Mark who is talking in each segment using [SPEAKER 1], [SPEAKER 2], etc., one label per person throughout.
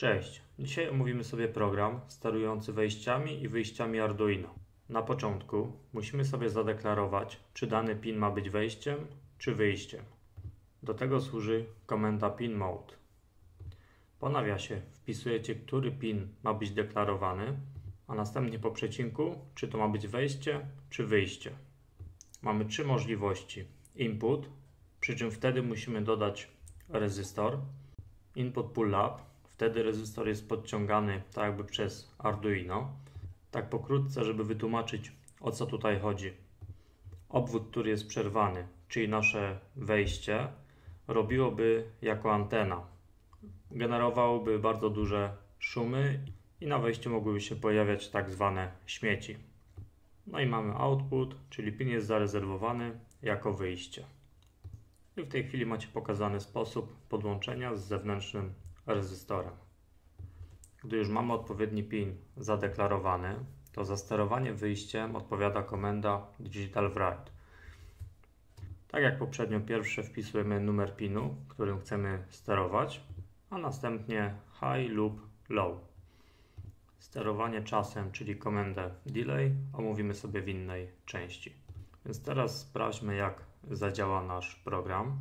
[SPEAKER 1] Cześć, dzisiaj omówimy sobie program sterujący wejściami i wyjściami Arduino. Na początku musimy sobie zadeklarować, czy dany pin ma być wejściem czy wyjściem. Do tego służy komenda pin mode. Po nawiasie wpisujecie, który pin ma być deklarowany, a następnie po przecinku, czy to ma być wejście czy wyjście. Mamy trzy możliwości. Input, przy czym wtedy musimy dodać rezystor, input pull up, wtedy rezystor jest podciągany tak jakby przez Arduino. Tak pokrótce, żeby wytłumaczyć o co tutaj chodzi. Obwód, który jest przerwany, czyli nasze wejście, robiłoby jako antena. Generowałoby bardzo duże szumy i na wejściu mogłyby się pojawiać tak zwane śmieci. No i mamy output, czyli pin jest zarezerwowany jako wyjście. I w tej chwili macie pokazany sposób podłączenia z zewnętrznym rezystorem. Gdy już mamy odpowiedni pin zadeklarowany, to za sterowanie wyjściem odpowiada komenda Digital Write. Tak jak poprzednio, pierwsze wpisujemy numer pinu, którym chcemy sterować, a następnie high lub low. Sterowanie czasem, czyli komendę delay, omówimy sobie w innej części. Więc teraz sprawdźmy, jak zadziała nasz program.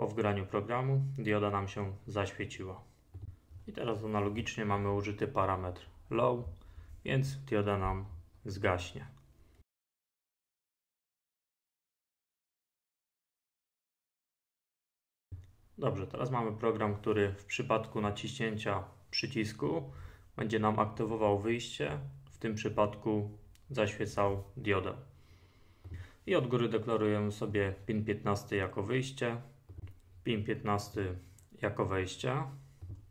[SPEAKER 1] Po wgraniu programu dioda nam się zaświeciła. I teraz analogicznie mamy użyty parametr low, więc dioda nam zgaśnie. Dobrze, teraz mamy program, który w przypadku naciśnięcia przycisku będzie nam aktywował wyjście, w tym przypadku zaświecał diodę. I od góry deklarujemy sobie pin 15 jako wyjście, pin 15 jako wejście.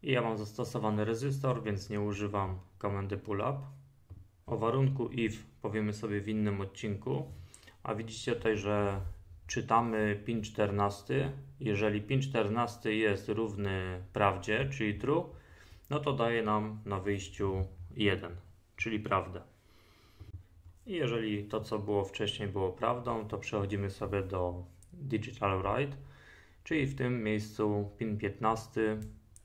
[SPEAKER 1] I ja mam zastosowany rezystor, więc nie używam komendy pull up. O warunku if powiemy sobie w innym odcinku, a widzicie tutaj, że czytamy pin 14. Jeżeli pin 14 jest równy prawdzie, czyli true, no to daje nam na wyjściu 1, czyli prawdę. I jeżeli to, co było wcześniej, było prawdą, to przechodzimy sobie do Digital Write, czyli w tym miejscu pin 15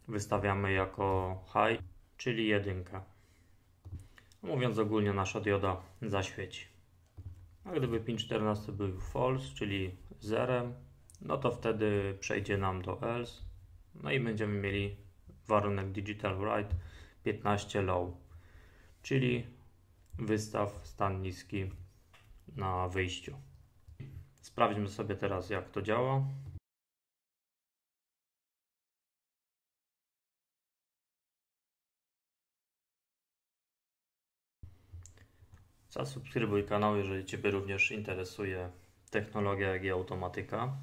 [SPEAKER 1] wystawiamy jako high, czyli jedynkę. Mówiąc ogólnie, nasza dioda zaświeci. A gdyby pin 14 był false, czyli zerem, no to wtedy przejdzie nam do else, no i będziemy mieli warunek digital write 15 low, czyli wystaw stan niski na wyjściu. Sprawdźmy sobie teraz jak to działa. Zasubskrybuj kanał, jeżeli Ciebie również interesuje technologia, jak i automatyka.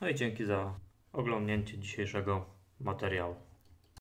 [SPEAKER 1] No i dzięki za oglądnięcie dzisiejszego materiału.